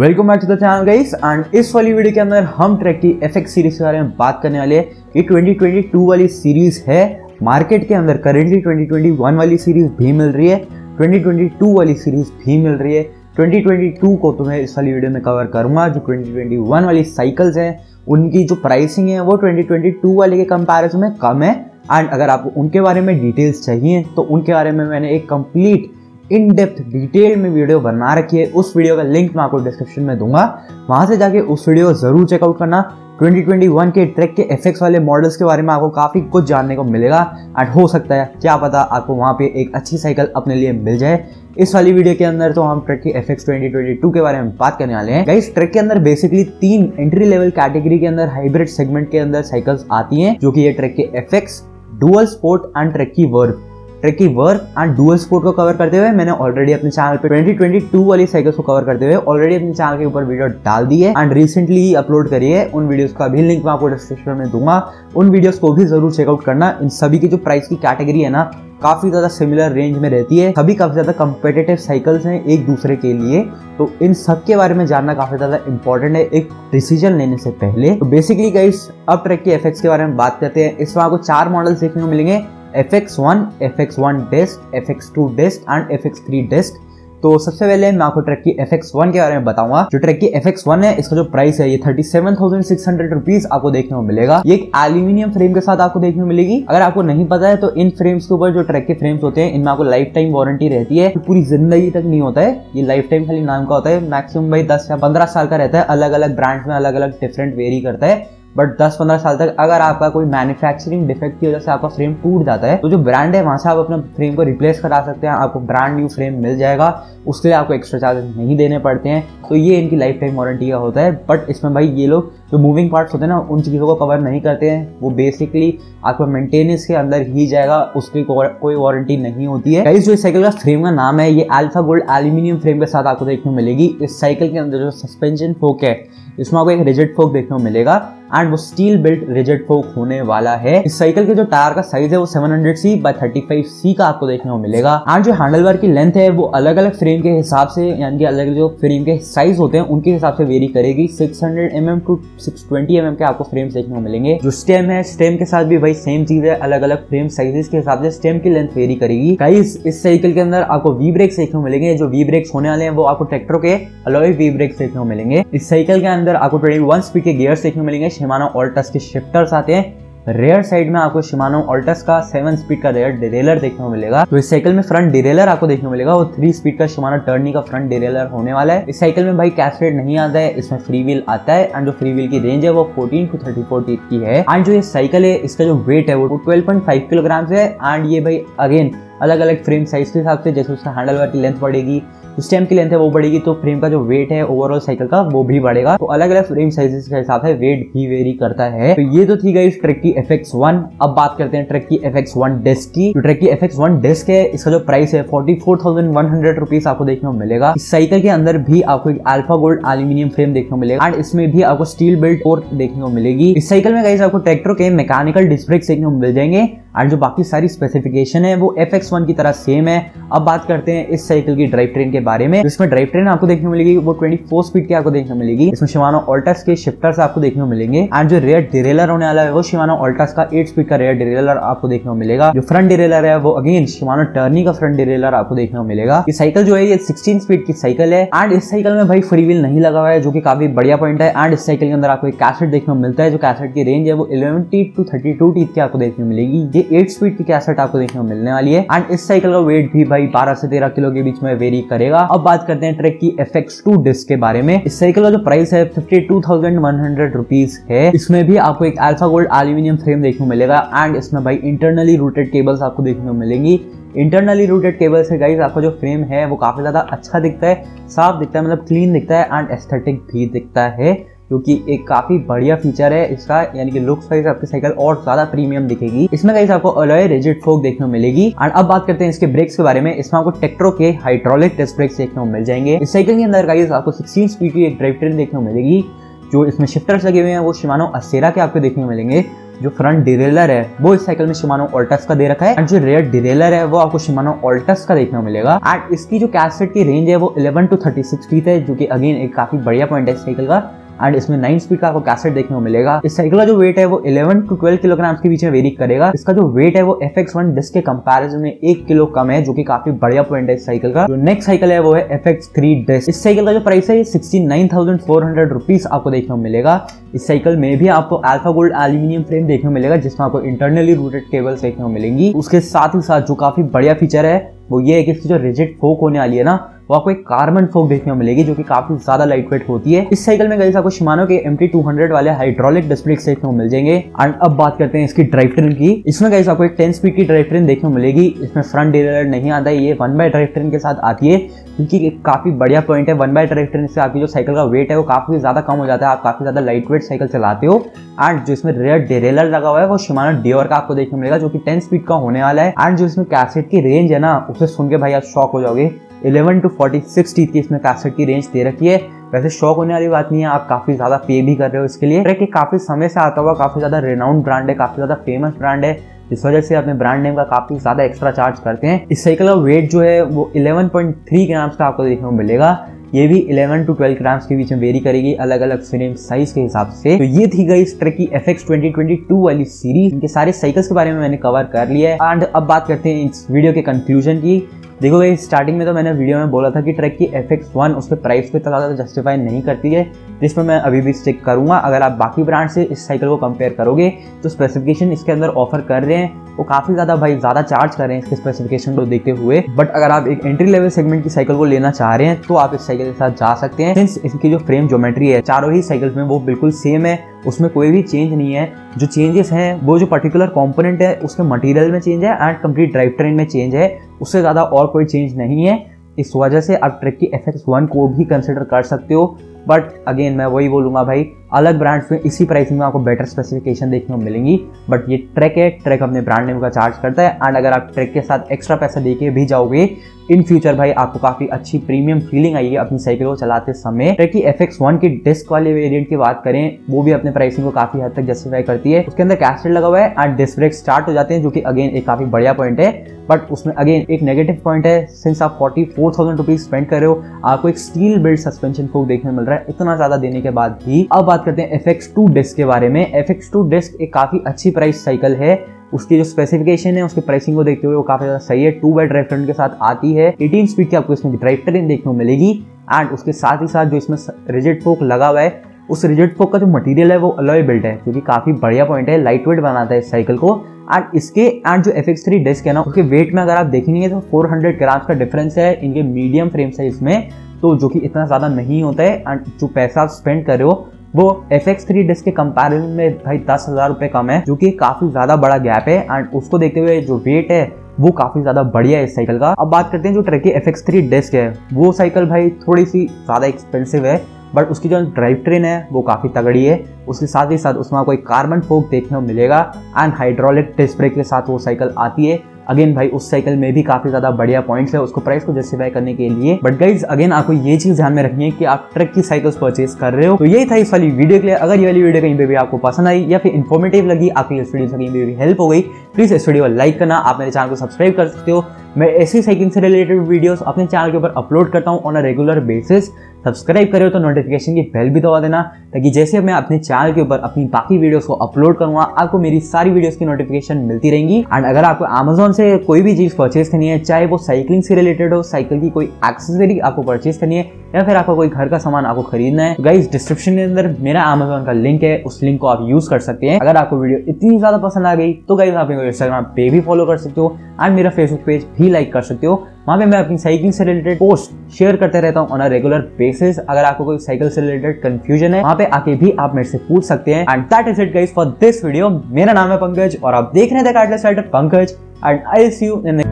Welcome back to the channel guys and इस वाली video के अंदर हम ट्रैक की एफ़ सीरीज़ के बारे में बात करने वाले हैं। ये 2022 वाली सीरीज़ है। मार्केट के अंदर करेंटली 2021 वाली सीरीज़ भी मिल रही है। 2022 वाली सीरीज़ भी मिल रही है। 2022 को तो मैं इस वाली वीडियो में कवर करूँगा, जो 2021 वाली साइकिल्स हैं। उनकी जो प्राइसिंग है, वो 2022 वाले के कंपैरिजन में कम है। एंड अगर आपको उनके बारे में डिटेल्स चाहिए तो उनके बारे में मैंने एक कंप्लीट इन डेप्थ डिटेल में वीडियो बना रखी है। उस वीडियो का लिंक मैं आपको डिस्क्रिप्शन में दूँगा। वहाँ से जाके उस वीडियो को ज़रूर चेकआउट करना। 2021 के ट्रैक के एफएक्स वाले मॉडल्स के बारे में आपको काफ़ी कुछ जानने को मिलेगा। एंड हो सकता है, क्या पता आपको वहाँ पे एक अच्छी साइकिल अपने लिए मिल जाए। इस वाली वीडियो के अंदर तो हम ट्रैक की एफ़ एक्स के बारे में बात करने वाले हैं। इस ट्रैक के अंदर बेसिकली तीन एंट्री लेवल कैटेगरी के अंदर हाइब्रिड सेगमेंट के अंदर साइकिल्स आती हैं, जो कि ये ट्रैक के F X dual sport and Trek की वर्क ट्रैकी वर्क एंड डुअल स्पोर्ट को कवर करते हुए मैंने ऑलरेडी अपने चैनल पे 2022 वाली साइकिल्स को कवर करते हुए ऑलरेडी अपने चैनल के ऊपर वीडियो डाल दी है एंड रिसेंटली अपलोड करी है। उन वीडियोस का भी लिंक मैं आपको डिस्क्रिप्शन में दूँगा। उन वीडियोस को भी ज़रूर चेकआउट करना। इन सभी की जो प्राइस की कैटेगरी है ना, काफ़ी ज़्यादा सिमिलर रेंज में रहती है। सभी काफ़ी ज़्यादा कम्पिटेटिव साइकिल्स हैं एक दूसरे के लिए। तो इन सब के बारे में जानना काफ़ी ज़्यादा इंपॉर्टेंट है। एक डिसीज़न लेने से पहले। तो बेसिकली गाइस अब ट्रैक की एफ़ के बारे में बात करते हैं। इसमें आपको चार मॉडल्स देखने को मिलेंगे। FX1, FX1 disc FX2 disc and FX3 disc तो सबसे पहले मैं आपको ट्रैक की FX1 के बारे में बताऊँगा। जो ट्रैक की FX1 है इसका जो प्राइस है ये thirty seven thousand six hundred rupees आपको देखने को मिलेगा। ये एक एल्यूमिनियम फ्रेम के साथ आपको देखने को मिलेगी। अगर आपको नहीं पता है तो इन फ्रेम्स के ऊपर जो ट्रैक के फ्रेम्स होते हैं इनमें आपको लाइफ टाइम वारंटी रहती है। तो पूरी ज़िंदगी तक नहीं होता है। ये लाइफ टाइम खाली नाम का होता है। मैक्सिमम भाई दस या पंद्रह साल का रहता है। अलग अलग ब्रांड्स में अलग अलग डिफरेंट वेरी करता है। बट 10-15 साल तक अगर आपका कोई मैन्युफैक्चरिंग डिफेक्ट की वजह से आपका फ्रेम टूट जाता है तो जो ब्रांड है, वहाँ से आप अपना फ्रेम को रिप्लेस करा सकते हैं। आपको ब्रांड न्यू फ्रेम मिल जाएगा। उसके लिए आपको एक्स्ट्रा चार्जेस नहीं देने पड़ते हैं। तो ये इनकी लाइफ टाइम वारंटी का होता है। बट इसमें भाई ये लोग जो मूविंग पार्ट्स होते हैं ना, उन चीज़ों को कवर नहीं करते हैं। वो बेसिकली आपका मेंटेनेंस के अंदर ही जाएगा, उसकी कोई वारंटी नहीं होती है। जो इस साइकिल का फ्रेम का नाम है, ये अल्फ़ा गोल्ड एल्यूमिनियम फ्रेम के साथ आपको देखने को मिलेगी। इस साइकिल के अंदर जो सस्पेंशन फोक है, इसमें आपको एक रिजिड फोक देखने को मिलेगा। एंड वो स्टील बिल्ट रिजिड फोक होने वाला है। इस साइकिल के जो टायर का साइज़ है, वो 700 सी बाय 35 सी का आपको देखने को मिलेगा। एंड जो हैंडल बार की लेंथ है, वो अलग अलग फ्रेम के हिसाब से, यानी कि अलग जो फ्रेम के साइज़ होते हैं, उनके हिसाब से वेरी करेगी। 600 हंड्रेड mm टू 620 एम के आपको फ्रेम देखने को मिलेंगे। जो स्टेम है स्टेम के साथ भी वही सेम चीज़ है अलग अलग फ्रेम साइजेस के हिसाब से स्टेम की लेंथ वेरी करेगी। कई इस साइकिल के अंदर आपको वी ब्रेक्स देखने को मिलेंगे। जो वी ब्रेक्स होने वाले हैं, वो आपको ट्रैक्टर के अलॉय वी ब्रेक्स देखने को मिलेंगे। इस साइकिल के अंदर आपको ट्वेंटी वन स्पीड के गियर्स देखने को मिलेंगे। शिमानो ऑल्टस के शिफ्टर्स आते हैं। रेयर साइड में आपको शिमानो ऑल्टस का सेवन स्पीड का रेयर डिरेलर देखने को मिलेगा। तो इस साइकिल में फ्रंट डिरेलर आपको देखने को मिलेगा। वो थ्री स्पीड का शिमानो टर्नी का फ्रंट डिरेलर होने वाला है। इस साइकिल में भाई कैसरेट नहीं आता है, इसमें फ्री व्हील आता है एंड जो फ्री व्हील की रेंज है वो 14 टू 34 टीथ की है। एंड जो ये साइकिल है, इसका जो वेट है वो 12.5 किलोग्राम है। एंड ये भाई अगेन अलग अलग फ्रेम साइज़ के हिसाब से, जैसे उसका हैंडल की लेंथ बढ़ेगी स्टेम की लेंथ है वो बढ़ेगी तो फ्रेम का जो वेट है ओवरऑल साइकिल का, वो भी बढ़ेगा। तो अलग अलग फ्रेम साइजेस के हिसाब से वेट भी वेरी करता है। तो ये तो थी गई ट्रैक की एफ़ एक्स वन अब बात करते हैं ट्रैक की एफ़ एक्स वन डेस्क की। जो ट्रैक की एफ़ एक्स वन डेस्क है, इसका जो प्राइस है forty four thousand one hundred rupees आपको देखने को मिलेगा। इस साइकिल के अंदर भी आपको एक अल्फ़ा गोल्ड एल्यूमिनियम फ्रेम देखने को मिलेगा। एंड इसमें भी आपको स्टील बिल्ट और देखने को मिलेगी। इस साइकिल में गाइस आपको ट्रैक्टर के मैकेनिकल डिस्क ब्रेक देखने को मिल जाएँगे। एंड जो बाकी सारी स्पेसिफिकेशन है, वो एफ़ एक्स वन की तरह सेम है। अब बात करते हैं इस साइकिल की ड्राइव ट्रेन के बारे में। जिसमें ड्राइव ट्रेन आपको देखने मिलेगी, वो 24 स्पीड की आपको देखने मिलेगी। इसमें शिवानो ऑल्टस के शिफ्टर्स आपको देखने मिलेंगे। एंड जो रेयर डिरेलर होने वाला है, वो शिवानो ऑल्टस का एट स्पीड का रेयर डिरेलर आपको देखने को मिलेगा। जो फ्रंट डिरेलर है, वो अगेन शिवानो टर्नी का फ्रंट डिरेलर आपको देखने को मिलेगा। ये साइकिल जो है, ये सिक्सटीन स्पीड की साइकिल है। एंड इस साइकिल में भाई फ्री व्हील नहीं लगा हुआ है, जो की काफ़ी बढ़िया पॉइंट है। एंड इस साइकिल के अंदर आपको एक कैसेट देखने को मिलता है, जो कैसेट की रेंज है, वो eleven teeth to thirty two teeth की आपको देखने मिलेगी। ये एट स्पीड की कैसेट आपको देखने को मिलने वाली है। एंड इस साइकिल का वेट भी भाई बारह से तेरह किलो के बीच में वेरी करेगा। अब बात करते हैं ट्रैक की एफ़ एक्स टू डिस्क के बारे में। इस साइकिल का जो प्राइस है fifty two thousand one hundred rupees है। इसमें भी आपको एक अल्फ़ा गोल्ड एल्यूमिनियम फ्रेम देखने को मिलेगा। एंड इसमें भाई इंटरनली रूटेड केबल्स आपको देखने को मिलेंगी। इंटरनली रूटेड केबल से गाइज़ आपका जो फ्रेम है वो काफ़ी ज़्यादा अच्छा दिखता है। साफ़ दिखता है मतलब क्लीन दिखता है। एंड एस्थेटिक भी दिखता है। जो कि एक काफ़ी बढ़िया फीचर है इसका, यानी कि लुक्स वाइज आपकी साइकिल और ज़्यादा प्रीमियम दिखेगी। इसमें गाइस आपको अलॉय रिजिड फोक देखने को मिलेगी। एंड अब बात करते हैं इसके ब्रेक्स के बारे में। इसमें आपको टेक्ट्रो के हाइड्रोलिक डिस्क ब्रेक्स देखने को मिल जाएँगे। इस साइकिल के अंदर गाइस आपको 16 स्पीड की एक ड्राइव ट्रेन देखने को मिलेगी, जो इसमें शिफ्टर्स लगे हुए हैं, वो शिमानो असेरा के आपको देखने को मिलेंगे, जो फ्रंट डिरेलर है, वो इस साइकिल में शिमानो ऑल्टस का दे रखा है। एंड जो रेयर डिरेलर है, वो आपको शिमानो ऑल्टस का देखने को मिलेगा। एंड इसकी जो कैसेट की रेंज है, वो 11 टू 36 फीट है, जो कि अगेन एक काफ़ी बढ़िया पॉइंट है इस साइकिल का। एंड इसमें नाइन स्पीड का आपको कैसेट देखने को मिलेगा। इस साइकिल का जो वेट है वो 11 टू 12 किलोग्राम के बीच में वेरी करेगा। इसका जो वेट है वो एफ़ एक्स वन डिस्क के कंपेरिजन में एक किलो कम है, जो कि काफ़ी बढ़िया पॉइंट है इस साइकिल का। जो नेक्स्ट साइकिल है वो है एफ़ एक्स थ्री डिस्क इस साइकिल का जो प्राइस है sixty nine thousand four hundred rupees आपको देखने को मिलेगा। इस साइकिल में भी आपको अल्फ़ा गोल्ड एल्यूमिनियम फ्रेम देखने को मिलेगा, जिसमें आपको इंटरनली रूटेड केबल्स देखने को मिलेंगी। उसके साथ ही साथ जो काफ़ी बढ़िया फीचर है, वो ये है कि इसकी जो रिजिट फोक होने वाली है ना वो आपको एक कार्बन फोक देखने को मिलेगी, जो कि काफ़ी ज़्यादा लाइट वेट होती है। इस साइकिल में गई आपको शिमानो के एम टी वाले हाइड्रोलिक डिस्प्ले देखने को मिल जाएँगे। एंड अब बात करते हैं इसकी ड्राइव ट्रेन की। इसमें गई आपको एक टेन स्पीड की ड्राइव ट्रेन देखने को मिलेगी। इसमें फ्रंट डिलेर नहीं आता है ये वन बाय ड्राइव ट्रेन के साथ आती है। क्योंकि एक काफ़ी बढ़िया पॉइंट है। वन बाय ड्राइव ट्रेन से आपकी जो साइकिल का वेट है, वो काफ़ी ज़्यादा कम हो जाता है। आप काफ़ी ज़्यादा लाइट वेट साइकिल चलाते हो। एंड जो इसमें रेयर डेरेलर लगा हुआ है, वो शिमानो डियोर का आपको देखने को मिलेगा, जो कि टेन स्पीड का होने वाला है। एंड जो इसमें कैसेट की रेंज है ना, उसे सुन के भाई आप शॉक हो जाओगे। 11 टू 46 टीथ की इसमें कैसेट की रेंज दे रखी है। वैसे शौक होने वाली बात नहीं है, आप काफ़ी ज़्यादा पे भी कर रहे हो इसके लिए। ट्रैक काफ़ी समय से आता हुआ काफ़ी ज़्यादा रेनाउंड ब्रांड है, काफ़ी ज़्यादा फ़ेमस ब्रांड है इस वजह से अपने ब्रांड नेम का काफ़ी ज़्यादा एक्स्ट्रा चार्ज करते हैं। इस साइकिल का वेट जो है, वो 11.3 ग्राम्स का आपको देखने को मिलेगा। ये भी 11 टू 12 ग्राम्स के बीच में वेरी करेगी अलग अलग फ्रेम साइज़ के हिसाब से। तो ये थी गई इस ट्रक की एफ़ एक्स वाली सीरीज़ इनके सारे साइकिल्स के बारे में मैंने कवर कर लिया है। एंड अब बात करते हैं इस वीडियो के कंक्लूजन की। देखो भाई स्टार्टिंग में तो मैंने वीडियो में बोला था कि ट्रैक की एफ़ एक्स वन उसके प्राइस को इतना ज़्यादा जस्टिफाई नहीं करती है। जिसमें मैं अभी भी स्टिक करूँगा। अगर आप बाकी ब्रांड से इस साइकिल को कंपेयर करोगे तो स्पेसिफिकेशन इसके अंदर ऑफ़र कर रहे हैं। वो काफ़ी ज़्यादा भाई, ज़्यादा चार्ज कर रहे हैं इसके स्पेसिफिकेशन को देखते हुए। बट अगर आप एक एंट्री लेवल सेगमेंट की साइकिल को लेना चाह रहे हैं तो आप इस साइकिल के साथ जा सकते हैं। सिंस इसकी जो फ्रेम ज्योमेट्री है, चारों ही साइकिल में वो बिल्कुल सेम है, उसमें कोई भी चेंज नहीं है। जो चेंजेस हैं, वो जो पर्टिकुलर कंपोनेंट है, उसके मटेरियल में चेंज है एंड कंप्लीट ड्राइव ट्रेन में चेंज है, उससे ज़्यादा और कोई चेंज नहीं है। इस वजह से आप ट्रैक की एफ़ एक्स वन को भी कंसिडर कर सकते हो। बट अगेन मैं वही बोलूँगा भाई, अलग ब्रांड्स में इसी प्राइसिंग में आपको बेटर स्पेसिफिकेशन देखने को मिलेंगी। बट ये ट्रैक है ट्रैक अपने ब्रांड नेम का चार्ज करता है। एंड अगर आप ट्रैक के साथ एक्स्ट्रा पैसा दे के भी जाओगे इन फ्यूचर भाई आपको काफ़ी अच्छी प्रीमियम फीलिंग आएगी अपनी साइकिल को चलाते समय। ट्रैक की एफ़ एक्स वन की डिस्क वाले वेरियंट की बात करें, वो भी अपने प्राइसिंग को काफ़ी हद तक जस्टिफाई करती है। उसके अंदर कैस्टेड लगा हुआ है एंड डिस्क ब्रेक स्टार्ट हो जाते हैं, जो कि अगेन एक काफ़ी बढ़िया पॉइंट है। बट उसमें अगेन एक नेगेटिव पॉइंट है सिंस आप forty four thousand rupees spend कर रहे हो, आपको एक स्टील बिल्ड सस्पेंशन को देखने मिल रहा है। इतना ज़्यादा देने के बाद भी। अब बात करते हैं एफ़ एक्स टू डिस्क के बारे में। एफ़ एक्स टू डिस्क एक काफ़ी अच्छी प्राइस साइकिल है। उसकी जो स्पेसिफिकेशन है, उसकी प्राइसिंग को देखते हुए वो काफ़ी ज़्यादा सही है। टू बाई ड्राइव ट्रेन के साथ आती है। 18 स्पीड की आपको इसमें ड्राइव ट्रेन देखने को मिलेगी। एंड उसके साथ ही साथ जो इसमें रिजिट फोक लगा हुआ है, उस रिजिट फोक का जो मटेरियल है, वो अलॉय बिल्ट है, जो कि काफ़ी बढ़िया पॉइंट है। लाइट वेट बनाता है इस साइकिल को। एंड इसके एंड जो एफ़ एक्स थ्री डिस्क है ना, उसके वेट में अगर आप देखेंगे तो 400 ग्राम का डिफरेंस है इनके मीडियम फ्रेम साइज़ में तो जो कि इतना ज़्यादा नहीं होता है एंड जो पैसा आप स्पेंड कर रहे हो, वो एफ़ एक्स थ्री डिस्क के कंपेरिजन में भाई दस हज़ार रुपए कम है, जो कि काफ़ी ज़्यादा बड़ा गैप है एंड उसको देखते हुए जो वेट है, वो काफ़ी ज़्यादा बढ़िया है इस साइकिल का। अब बात करते हैं जो ट्रेकी एफ़ एक्स थ्री डिस्क है, वो साइकिल भाई थोड़ी सी ज़्यादा एक्सपेंसिव है बट उसकी जो ड्राइव ट्रेन है, वो काफ़ी तगड़ी है। उसके साथ ही साथ उसमें एक कार्बन फोक देखने को मिलेगा एंड हाइड्रोलिक डिस्क ब्रेक के साथ वो साइकिल आती है। अगेन भाई, उस साइकिल में भी काफ़ी ज़्यादा बढ़िया पॉइंट्स है उसको प्राइस को जस्टिफाई करने के लिए। बट गाइज़ अगेन आपको ये चीज़ ध्यान में रखनी है कि आप ट्रक की साइकिल्स परचेज कर रहे हो। तो यही था इस वाली वीडियो के लिए। अगर ये वाली वीडियो कहीं पे भी आपको पसंद आई या फिर इन्फॉर्मेटिव लगी, आपकी इस वीडियो से कहीं भी हेल्प हो गई प्लीज़ इस वीडियो को लाइक करना। आप मेरे चैनल को सब्सक्राइब कर सकते हो। मैं ऐसी साइकिल से रिलेटेड वीडियोस अपने चैनल के ऊपर अपलोड करता हूँ on a regular basis subscribe करो तो नोटिफिकेशन की बेल भी दबा देना, ताकि जैसे मैं अपने चैनल के ऊपर अपनी बाकी वीडियोस को अपलोड करूँगा, आपको मेरी सारी वीडियोस की नोटिफिकेशन मिलती रहेंगी। एंड अगर आपको अमेजोन से कोई भी चीज़ परचेज करनी है, चाहे वो साइकिलिंग से रिलेटेड हो साइकिल की कोई एक्सेसरी आपको परचेज करनी है, या फिर आपका कोई घर का सामान आपको खरीदना है गाइज़ डिस्क्रिप्शन के अंदर मेरा अमेजोन का लिंक है, उस लिंक को आप यूज़ कर सकते हैं। अगर आपको वीडियो इतनी ज़्यादा पसंद आ गई तो गाइज़ आप इंस्टाग्राम पे भी फॉलो कर सकते हो एंड मेरा फेसबुक पेज भी लाइक कर सकते हो। वहाँ पे मैं अपनी साइकिल से रिलेटेड पोस्ट शेयर करते रहता हूँ ऑन अ रेगुलर बेसिस अगर आपको कोई साइकिल से रिलेटेड कंफ्यूजन है, वहाँ पे आके भी आप मेरे से पूछ सकते हैं। And that is it guys for this video मेरा नाम है पंकज और आप देख रहे थे Pankaj. And I see you in